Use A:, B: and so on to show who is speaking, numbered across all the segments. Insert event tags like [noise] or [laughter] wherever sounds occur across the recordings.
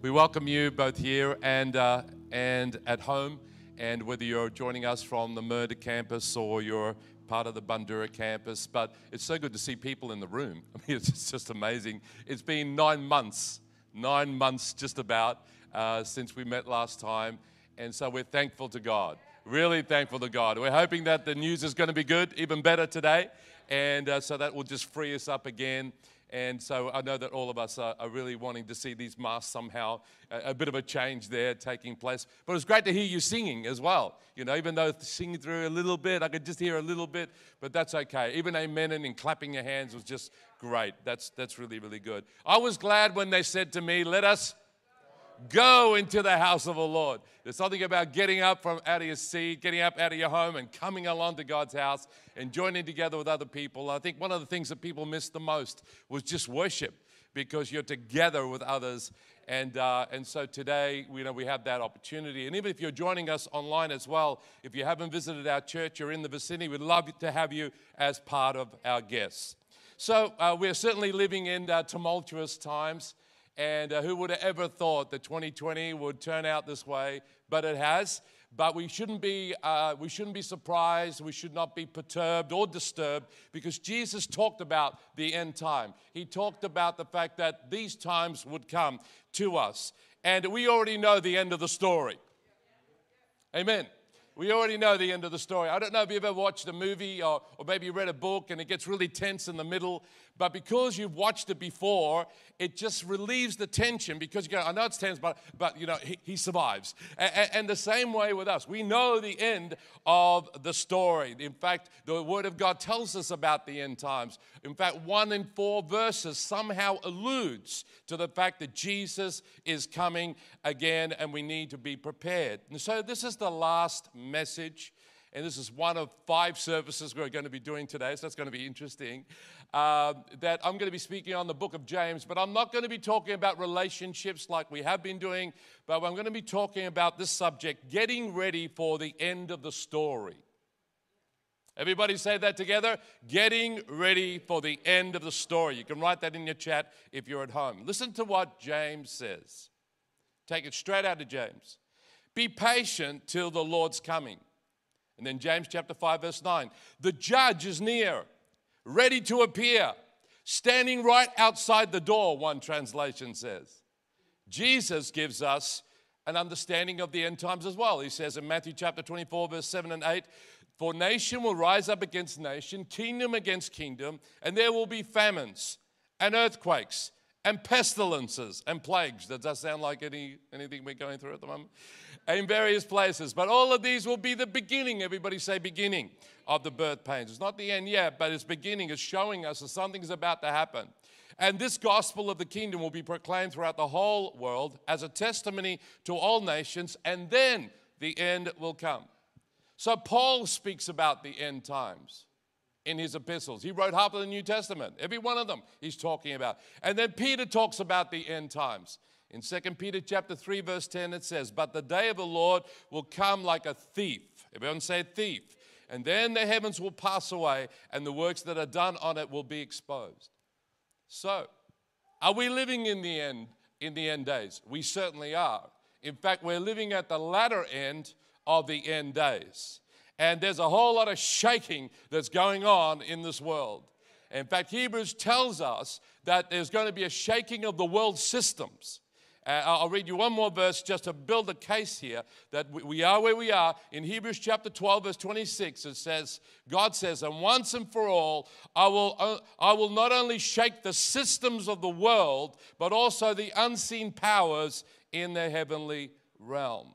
A: We welcome you both here and, uh, and at home, and whether you're joining us from the Mernda campus or you're part of the Bundoora campus. But it's so good to see people in the room. [laughs] I mean, it's just, just amazing. It's been nine months, nine months just about uh, since we met last time, and so we're thankful to God. Really thankful to God. We're hoping that the news is going to be good, even better today, and uh, so that will just free us up again and so I know that all of us are, are really wanting to see these masks somehow, a, a, bit of a change there taking place. But it's great to hear you singing as well. You know, even though singing through a little bit, I could just hear a little bit, but that's okay. Even amen and clapping your hands was just great. That's, that's really, really good. I was glad when they said to me, let us Go into the house of the Lord. There's something about getting up from out of your seat, getting up out of your home, and coming along to God's house and joining together with other people. I think one of the things that people missed the most was just worship because you're together with others. And, uh, and so today, you know, we have that opportunity. And even if you're joining us online as well, if you haven't visited our church, you're in the vicinity, we'd love to have you as part of our guests. So uh, we're certainly living in uh, tumultuous times. And uh, who would have ever thought that 2020 would turn out this way? But it has. But we shouldn't be, uh, we shouldn't be surprised. We should not be perturbed or disturbed because Jesus talked about the end time. He talked about the fact that these times would come to us. And we already know the end of the story. Amen. We already know the end of the story. I don't know if you've ever watched a movie or, or maybe you read a book and it gets really tense in the middle, but because you've watched it before, it just relieves the tension because you go, I know it's tense, but, but you know, he, he survives. And, and, the same way with us. We know the end of the story. In fact, the Word of God tells us about the end times. In fact, one in four verses somehow alludes to the fact that Jesus is coming again and we need to be prepared. And so this is the last message. And this is one of five services we're going to be doing today, so that's going to be interesting uh, that I'm going to be speaking on the book of James, but I'm not going to be talking about relationships like we have been doing, but I'm going to be talking about this subject getting ready for the end of the story. Everybody say that together. Getting ready for the end of the story. You can write that in your chat if you're at home. Listen to what James says. Take it straight out of James. Be patient till the Lord's coming. And then James chapter 5, verse 9. The judge is near ready to appear, standing right outside the door, one translation says. Jesus gives us an understanding of the end times as well. He says in Matthew chapter 24, verse 7 and 8, For nation will rise up against nation, kingdom against kingdom, and there will be famines and earthquakes and pestilences and plagues. Does that sound like any, anything we're going through at the moment? In various places. But all of these will be the beginning. Everybody say beginning of the birth pains. It's not the end yet, but it's beginning. It's showing us that something's about to happen. And this gospel of the kingdom will be proclaimed throughout the whole world as a testimony to all nations, and then the end will come. So, Paul speaks about the end times in his epistles. He wrote half of the New Testament. Every one of them he's talking about. And then Peter talks about the end times. In 2 Peter chapter 3 verse 10 it says, "But the day of the Lord will come like a thief." Everyone say thief. And then the heavens will pass away and the works that are done on it will be exposed. So, are we living in the end in the end days? We certainly are. In fact, we're living at the latter end of the end days. And there's a whole lot of shaking that's going on in this world. In fact, Hebrews tells us that there's going to be a shaking of the world systems. Uh, I'll read you one more verse just to build a case here that we are where we are. In Hebrews chapter 12, verse 26, it says, God says, And once and for all, I will, uh, I will not only shake the systems of the world, but also the unseen powers in the heavenly realm.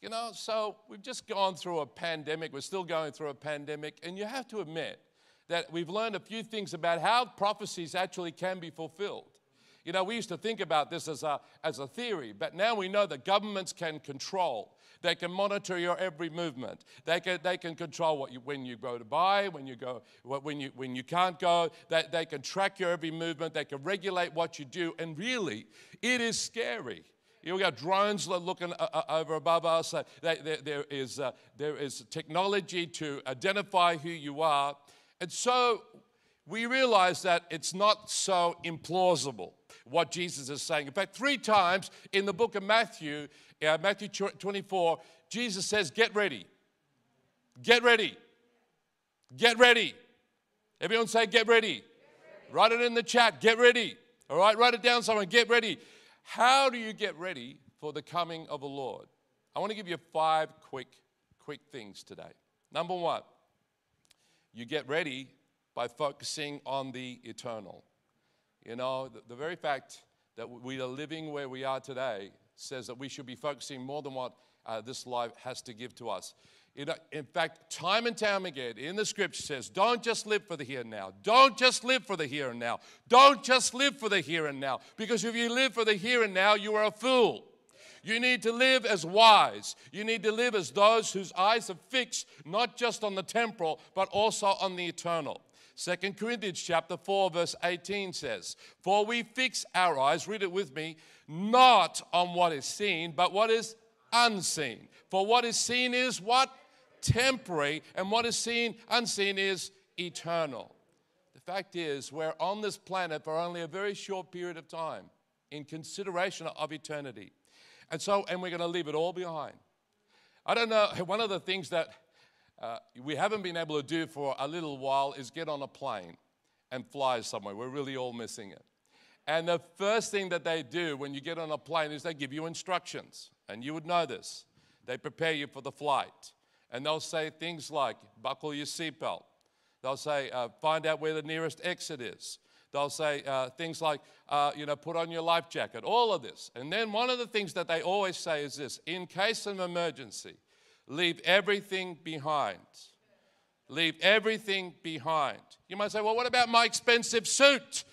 A: You know, so we've just gone through a pandemic. We're still going through a pandemic. And you have to admit that we've learned a few things about how prophecies actually can be fulfilled. You know, we used to think about this as a, as a theory, but now we know that governments can control. They can monitor your every movement. They can, they can control what you, when you go to buy, when you, go, when you, when you can't go. They, they can track your every movement. They can regulate what you do. And really, it is scary. You got drones looking uh, uh, over above us. There, is, uh, there is technology to identify who you are. And so we realize that it's not so implausible. what Jesus is saying. In fact, three times in the book of Matthew, Matthew 24, Jesus says, Get ready. Get ready. Get ready. Everyone say, Get ready. Get ready. Write it in the chat. Get ready. All right, write it down somewhere. Get ready. How do you get ready for the coming of the Lord? I want to give you five quick, quick things today. Number one, you get ready by focusing on the eternal. You know, the, the very fact that we are living where we are today says that we should be focusing more than what uh, this life has to give to us. In fact, time and time again in the scripture says, don't just live for the here and now. Don't just live for the here and now. Don't just live for the here and now. Because if you live for the here and now, you are a fool. You need to live as wise. You need to live as those whose eyes are fixed not just on the temporal, but also on the eternal. 2 Corinthians chapter 4 verse 18 says, "For we fix our eyes, read it with me, not on what is seen, but what is unseen. For what is seen is what temporary, and what is seen unseen is eternal." The fact is, we're on this planet for only a very short period of time in consideration of eternity. And so, and we're going to leave it all behind. I don't know, [laughs] one of the things that uh, we haven't been able to do for a little while is get on a plane and fly somewhere. We're really all missing it. And the first thing that they do when you get on a plane is they give you instructions. And you would know this. They prepare you for the flight. And they'll say things like, buckle your seatbelt. They'll say, uh, find out where the nearest exit is. They'll say uh, things like, uh, you know, put on your life jacket, all of this. And then one of the things that they always say is this in case of emergency, leave everything behind. Leave everything behind. You might say, well, what about my expensive suit?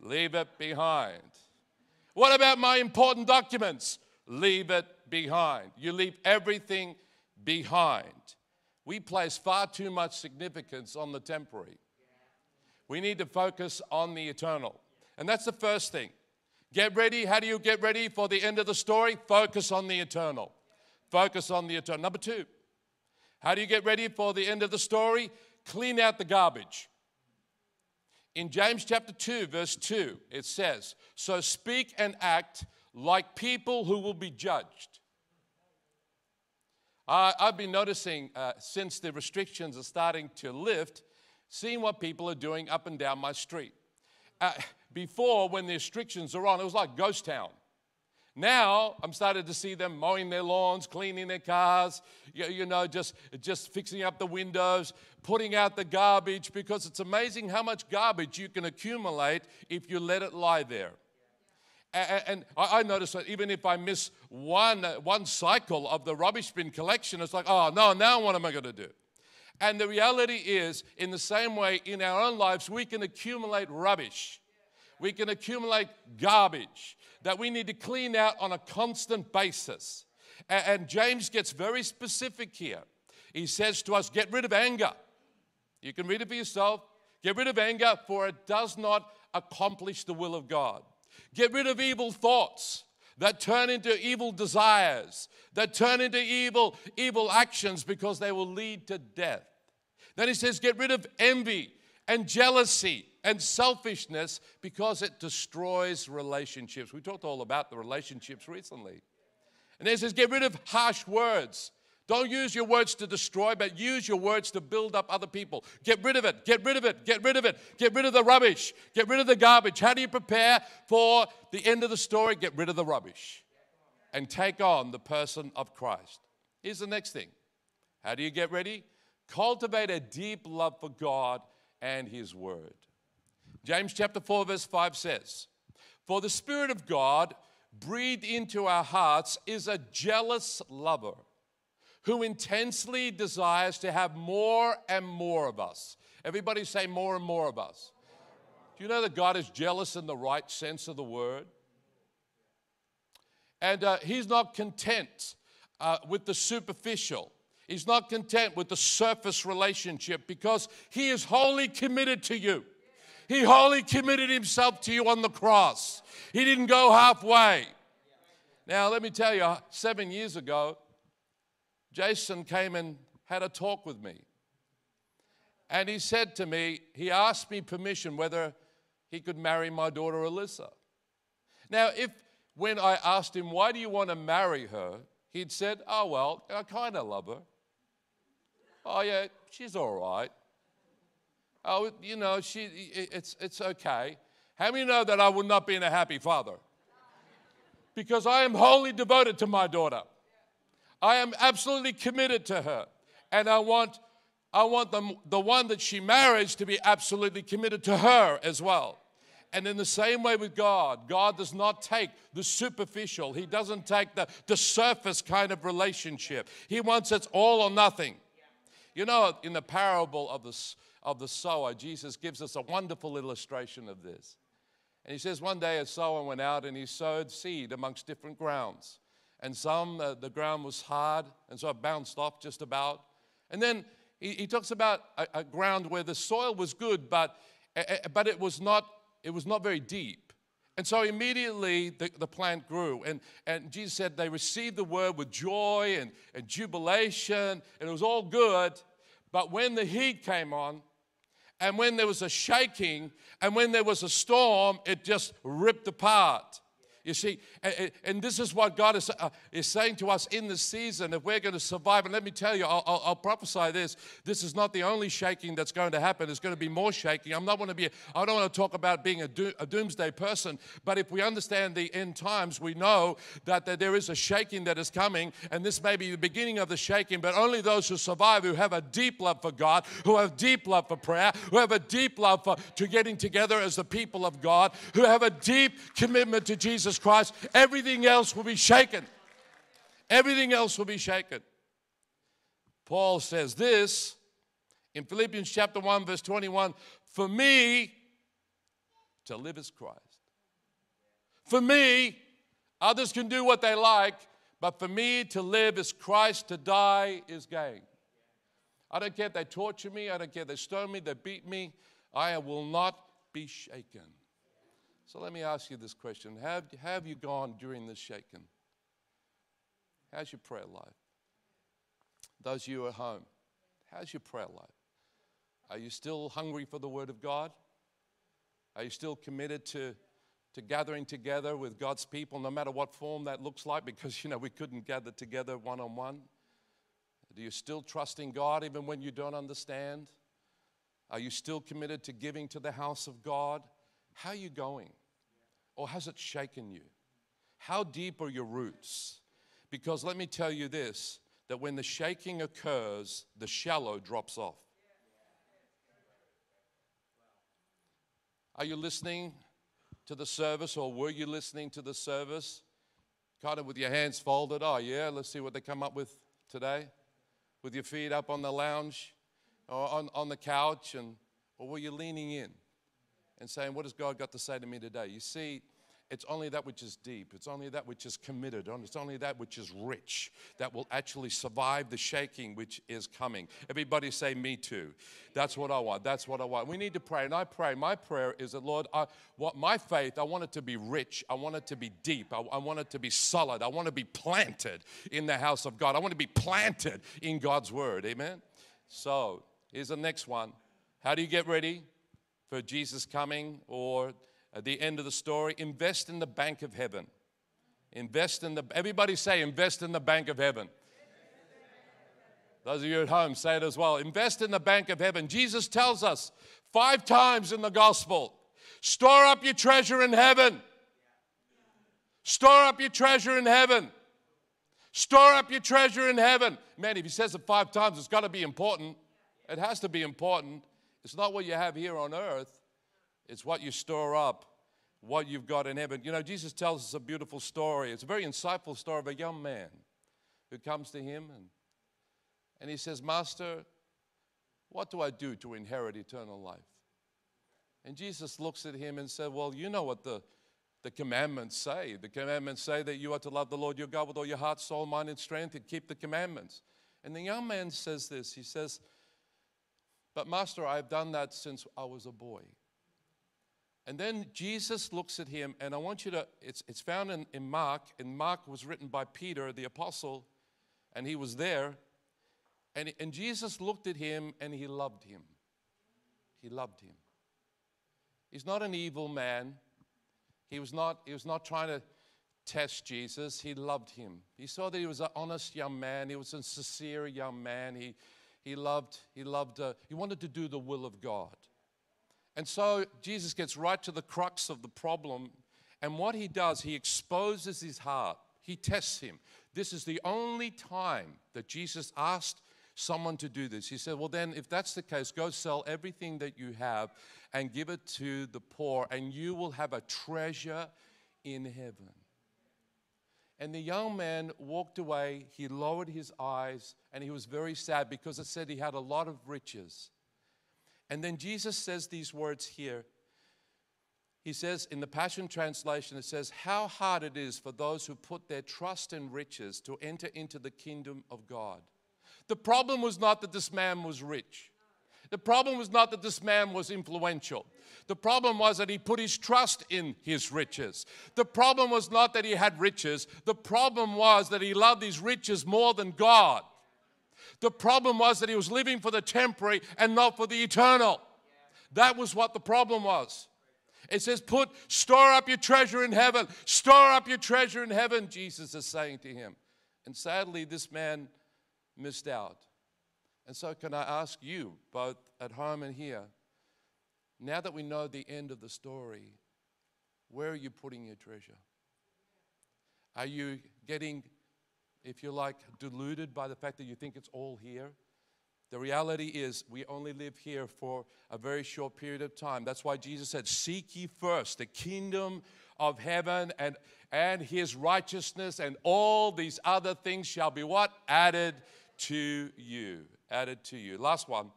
A: Leave it behind. What about my important documents? Leave it behind. You leave everything behind. We place far too much significance on the temporary. We need to focus on the eternal. And that's the first thing. Get ready. How do you get ready for the end of the story? Focus on the eternal. Focus on the eternal. Number two, how do you get ready for the end of the story? Clean out the garbage. In James chapter 2, verse 2, it says, So speak and act like people who will be judged. Uh, I've been noticing uh, since the restrictions are starting to lift, seeing what people are doing up and down my street. Uh, before, when the restrictions are on, it was like ghost town. Now I'm starting to see them mowing their lawns, cleaning their cars, you, you, know, just, just fixing up the windows, putting out the garbage, because it's amazing how much garbage you can accumulate if you let it lie there. And, I notice that even if I miss one, one cycle of the rubbish bin collection, it's like, oh no, now what am I going to do? And the reality is, in the same way, in our own lives, we can accumulate rubbish. We can accumulate garbage that we need to clean out on a constant basis. And James gets very specific here. He says to us, Get rid of anger. You can read it for yourself. Get rid of anger, for it does not accomplish the will of God. Get rid of evil thoughts that turn into evil desires, that turn into evil, evil actions because they will lead to death. Then he says, get rid of envy and jealousy and selfishness because it destroys relationships. We talked all about the relationships recently. And then he says, get rid of harsh words. Don't use your words to destroy, but use your words to build up other people. Get rid of it, get rid of it, get rid of it, get rid of the rubbish, get rid of the garbage. How do you prepare for the end of the story? Get rid of the rubbish and take on the person of Christ. Here's the next thing How do you get ready? Cultivate a deep love for God and His Word. James chapter 4, verse 5 says, For the Spirit of God breathed into our hearts is a jealous lover who intensely desires to have more and more of us. Everybody say more and more of us. Do you know that God is jealous in the right sense of the word? And uh, He's not content uh, with the superficial. He's not content with the surface relationship because He is wholly committed to you. He wholly committed Himself to you on the cross. He didn't go halfway. Now, let me tell you, seven years ago, Jason came and had a talk with me. And he said to me, he asked me permission whether he could marry my daughter Alyssa. Now, if when I asked him, Why do you want to marry her? he'd said, Oh, well, I kind of love her. Oh, yeah, she's all right. Oh, you know, she, it's, it's okay. How many know that I will not be in a happy father? Because I am wholly devoted to my daughter. I am absolutely committed to her. And I want, I want the, the one that she marries to be absolutely committed to her as well. And in the same way with God, God does not take the superficial, He doesn't take the, the surface kind of relationship. He wants it's all or nothing. You know, in the parable of the, of the sower, Jesus gives us a wonderful illustration of this. And he says, One day a sower went out and he sowed seed amongst different grounds. And some, uh, the ground was hard, and so it bounced off just about. And then he, he talks about a, a, ground where the soil was good, but, but it, was not, it was not very deep. And so immediately the, the plant grew. And, and Jesus said they received the word with joy and, and jubilation, and it was all good. But when the heat came on, and when there was a shaking, and when there was a storm, it just ripped apart. You see, and, and this is what God is, uh, is saying to us in this season if we're going to survive. And let me tell you, I'll, I'll, I'll, prophesy this. This is not the only shaking that's going to happen. There's going to be more shaking. I'm not going to be, I don't want to talk about being a, do, a doomsday person, but if we understand the end times, we know that, that there is a shaking that is coming, and this may be the beginning of the shaking, but only those who survive, who have a deep love for God, who have deep love for prayer, who have a deep love for to getting together as the people of God, who have a deep commitment to Christ, everything else will be shaken. Everything else will be shaken. Paul says this in Philippians chapter 1, verse 21 For me, to live is Christ. For me, others can do what they like, but for me to live is Christ, to die is gain. I don't care if they torture me, I don't care if they stone me, they beat me, I will not be shaken. So let me ask you this question Have, have you gone during this shaking? How's your prayer life? Those you at home, how's your prayer life? Are you still hungry for the Word of God? Are you still committed to, to gathering together with God's people, no matter what form that looks like? Because, you know, we couldn't gather together one on one. Do you still trust in God even when you don't understand? Are you still committed to giving to the house of God? How are you going? Or has it shaken you? How deep are your roots? Because let me tell you this that when the shaking occurs, the shallow drops off. Are you listening to the service, or were you listening to the service? Kind of with your hands folded. Oh, yeah, let's see what they come up with today. With your feet up on the lounge or on, on the couch, and, or were you leaning in? And saying, What has God got to say to me today? You see, it's only that which is deep, it's only that which is committed, it's only that which is rich that will actually survive the shaking which is coming. Everybody say, Me too. That's what I want. That's what I want. We need to pray. And I pray, my prayer is that, Lord, I, what my faith, I want it to be rich. I want it to be deep. I, I want it to be solid. I want to be planted in the house of God. I want to be planted in God's word. Amen? So, here's the next one. How do you get ready? For Jesus coming or at the end of the story, invest in the bank of heaven. Invest in the, everybody say, invest in the bank of heaven. Those of you at home, say it as well. Invest in the bank of heaven. Jesus tells us five times in the gospel store up your treasure in heaven. Store up your treasure in heaven. Store up your treasure in heaven. Man, if he says it five times, it's got to be important. It has to be important. It's not what you have here on earth, it's what you store up, what you've got in heaven. You know, Jesus tells us a beautiful story. It's a very insightful story of a young man who comes to him and, and he says, Master, what do I do to inherit eternal life? And Jesus looks at him and said, Well, you know what the, the commandments say. The commandments say that you are to love the Lord your God with all your heart, soul, mind, and strength, and keep the commandments. And the young man says this He says, but, Master, I've done that since I was a boy. And then Jesus looks at him, and I want you to, it's, it's found in, in Mark, and Mark was written by Peter, the apostle, and he was there. And, and Jesus looked at him and he loved him. He loved him. He's not an evil man. He was not, he was not trying to test Jesus. He loved him. He saw that he was an honest young man. He was a sincere young man. He, he loved, he loved, uh, he wanted to do the will of God. And so Jesus gets right to the crux of the problem. And what he does, he exposes his heart. He tests him. This is the only time that Jesus asked someone to do this. He said, Well, then, if that's the case, go sell everything that you have and give it to the poor, and you will have a treasure in heaven. And the young man walked away. He lowered his eyes and he was very sad because it said he had a lot of riches. And then Jesus says these words here. He says in the Passion Translation, it says, How hard it is for those who put their trust in riches to enter into the kingdom of God. The problem was not that this man was rich. The problem was not that this man was influential. The problem was that he put his trust in his riches. The problem was not that he had riches. The problem was that he loved his riches more than God. The problem was that he was living for the temporary and not for the eternal. That was what the problem was. It says, Put, store up your treasure in heaven. Store up your treasure in heaven, Jesus is saying to him. And sadly, this man missed out. And so, can I ask you, both at home and here, now that we know the end of the story, where are you putting your treasure? Are you getting, if you like, deluded by the fact that you think it's all here? The reality is, we only live here for a very short period of time. That's why Jesus said, Seek ye first the kingdom of heaven and, and his righteousness, and all these other things shall be what? Added to you added to you. Last one.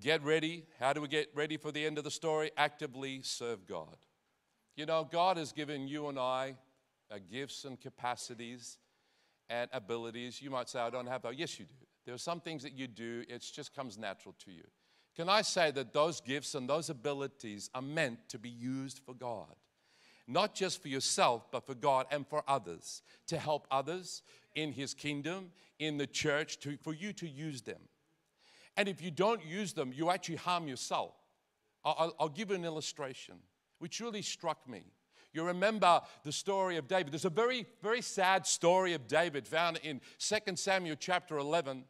A: Get ready. How do we get ready for the end of the story? Actively serve God. You know, God has given you and I uh, gifts and capacities and abilities. You might say, I don't have that. Yes, you do. There are some things that you do, it just comes natural to you. Can I say that those gifts and those abilities are meant to be used for God? Not just for yourself, but for God and for others, to help others, in his kingdom, in the church, to, for you to use them. And if you don't use them, you actually harm yourself. I'll, I'll give you an illustration, which really struck me. You remember the story of David. There's a very, very sad story of David found in 2 Samuel chapter 11,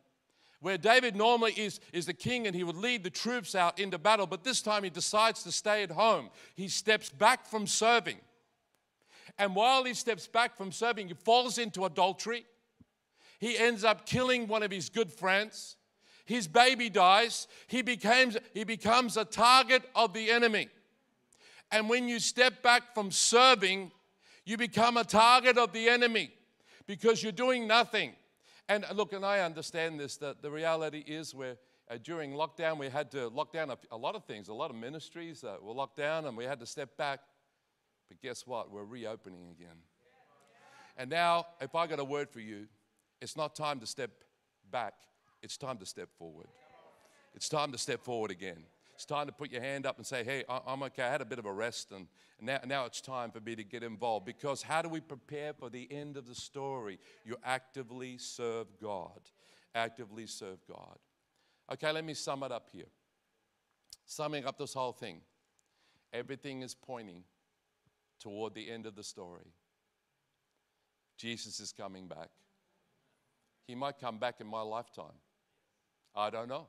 A: where David normally is, is the king and he would lead the troops out into battle, but this time he decides to stay at home. He steps back from serving. And while he steps back from serving, he falls into adultery. He ends up killing one of his good friends. His baby dies. He, becomes, he becomes a target of the enemy. And when you step back from serving, you become a target of the enemy because you're doing nothing. And look, and I understand this that the reality is where uh, during lockdown we had to lock down a, a, lot of things, a lot of ministries uh, were locked down and we had to step back. But guess what? We're reopening again. And now, if I got a word for you, it's not time to step back, it's time to step forward. It's time to step forward again. It's time to put your hand up and say, Hey, I'm okay. I had a bit of a rest, and now, now it's time for me to get involved. Because how do we prepare for the end of the story? You actively serve God. Actively serve God. Okay, let me sum it up here. Summing up this whole thing, everything is pointing toward the end of the story. Jesus is coming back. He might come back in my lifetime. I don't know.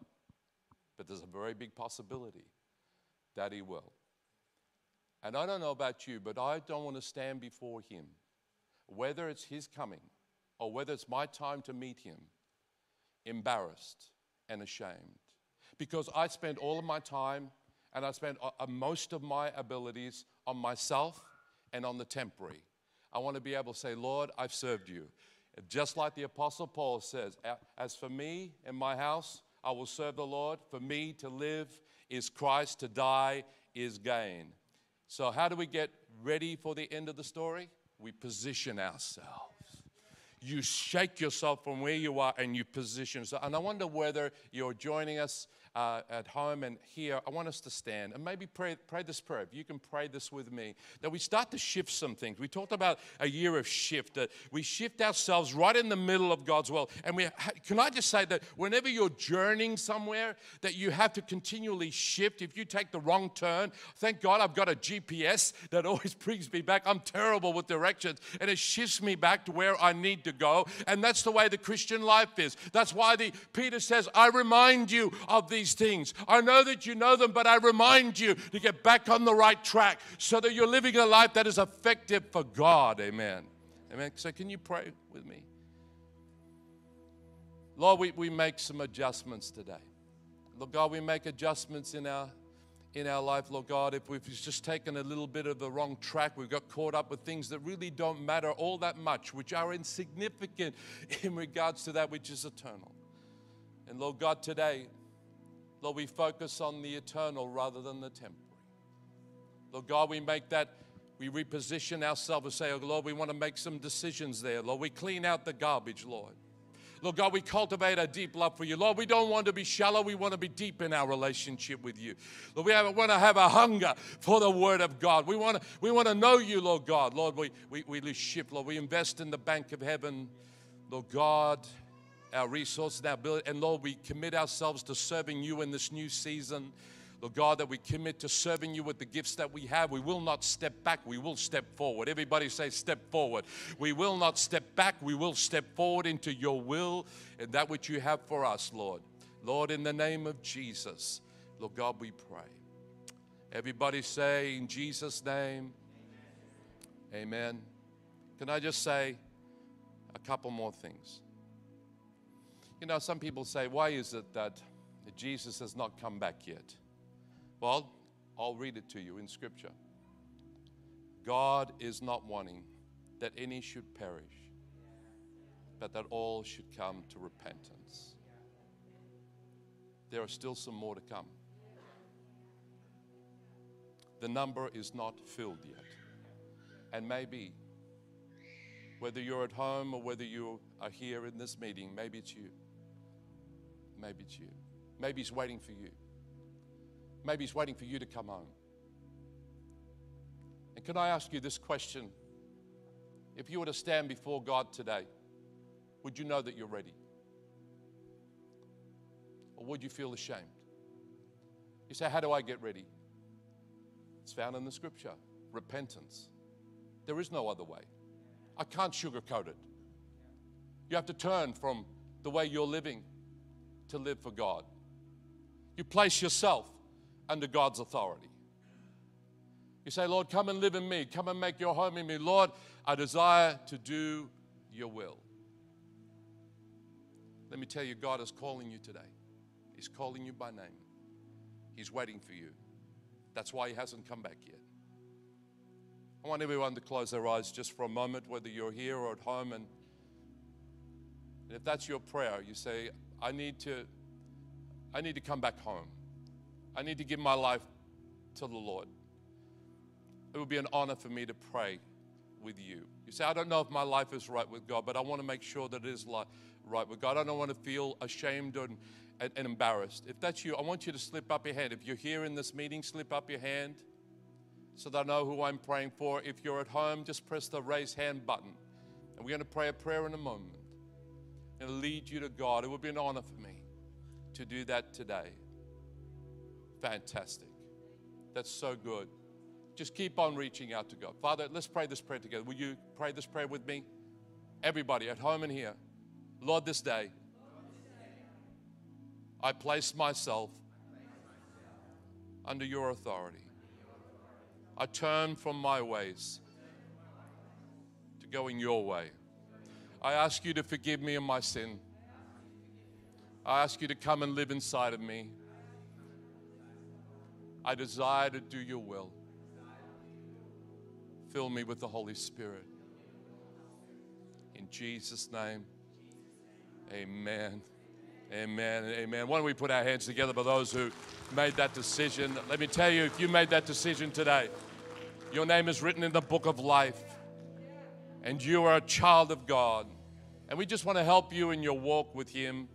A: But there's a very big possibility that he will. And I don't know about you, but I don't want to stand before him, whether it's his coming or whether it's my time to meet him, embarrassed and ashamed. Because I spent all of my time and I spent uh, uh, most of my abilities on myself and on the temporary. I want to be able to say, Lord, I've served you. Just like the Apostle Paul says, As for me and my house, I will serve the Lord. For me to live is Christ, to die is gain. So, how do we get ready for the end of the story? We position ourselves. You shake yourself from where you are and you position yourself. And I wonder whether you're joining us uh, at home and here, I want us to stand and maybe pray, pray this prayer. If you can pray this with me, that we start to shift some things. We talked about a year of shift, that we shift ourselves right in the middle of God's will. And we, can I just say that whenever you're journeying somewhere, that you have to continually shift. If you take the wrong turn, thank God I've got a GPS that [laughs] always brings me back. I'm terrible with directions, and it shifts me back to where I need to go. And that's the way the Christian life is. That's why the Peter says, I remind you of these things. I know that you know them, but I remind you to get back on the right track so that you're living a life that is effective for God. Amen. Amen. So, can you pray with me? Lord, we, we make some adjustments today. Lord God, we make adjustments in our in our life, Lord God, if we've just taken a little bit of the wrong track, we've got caught up with things that really don't matter all that much, which are insignificant [laughs] in regards to that which is eternal. And Lord God, today, Lord, we focus on the eternal rather than the temporary. Lord God, we make that, we reposition ourselves and say, oh, Lord, we want to make some decisions there. Lord, we clean out the garbage, Lord. Lord God, we cultivate a deep love for you. Lord, we don't want to be shallow. We want to be deep in our relationship with you. Lord, we have, want to have a hunger for the word of God. We want to, we want to know you, Lord God. Lord, we, we, we ship, Lord. We invest in the bank of heaven. Lord God, our resources and our ability. And Lord, we commit ourselves to serving you in this new season. Lord God, that we commit to serving you with the gifts that we have. We will not step back, we will step forward. Everybody say, step forward. We will not step back, we will step forward into your will and that which you have for us, Lord. Lord, in the name of Jesus, Lord God, we pray. Everybody say, in Jesus' name, amen. amen. Can I just say a couple more things? You know, some people say, why is it that Jesus has not come back yet? Well, I'll read it to you in Scripture. God is not wanting that any should perish, but that all should come to repentance. There are still some more to come. The number is not filled yet. And maybe, whether you're at home or whether you are here in this meeting, maybe it's you. Maybe it's you. Maybe He's waiting for you. Maybe He's waiting for you to come home. And can I ask you this question? If you were to stand before God today, would you know that you're ready? Or would you feel ashamed? You say, How do I get ready? It's found in the scripture repentance. There is no other way. I can't sugarcoat it. You have to turn from the way you're living to live for God. You place yourself under God's authority. You say, Lord, come and live in me. Come and make your home in me. Lord, I desire to do your will. Let me tell you, God is calling you today. He's calling you by name. He's waiting for you. That's why He hasn't come back yet. I want everyone to close their eyes just for a moment, whether you're here or at home. And, and if that's your prayer, you say, I need to, I need to come back home. I need to give my life to the Lord. It would be an honor for me to pray with you. You say, I don't know if my life is right with God, but I want to make sure that it is right with God. I don't want to feel ashamed and, and, and embarrassed. If that's you, I want you to slip up your hand. If you're here in this meeting, slip up your hand so that I know who I'm praying for. If you're at home, just press the raise hand button. And we're going to pray a prayer in a moment and lead you to God. It would be an honor for me to do that today. Fantastic. That's so good. Just keep on reaching out to God. Father, let's pray this prayer together. Will you pray this prayer with me? Everybody at home and here. Lord, this day, I place myself under your authority. I turn from my ways to going your way. I ask you to forgive me of my sin. I ask you to come and live inside of me. I desire to do your will. Fill me with the Holy Spirit. In Jesus' name, amen. Amen. Amen. Why don't we put our hands together for those who made that decision? Let me tell you, if you made that decision today, your name is written in the book of life, and you are a child of God. And we just want to help you in your walk with Him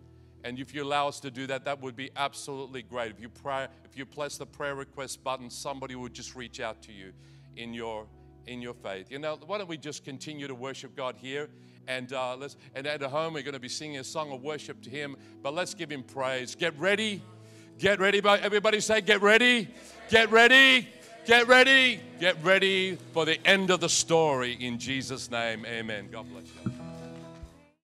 A: And if you allow us to do that, that would be absolutely great. If you pray, if you press the prayer request button, somebody will just reach out to you in your in your faith. You know, why don't we just continue to worship God here? And uh, let's and at home we're going to be singing a song of worship to Him. But let's give Him praise. Get ready, get ready. Everybody say, get ready, get ready, get ready, get ready for the end of the story. In Jesus' name, Amen. God bless you.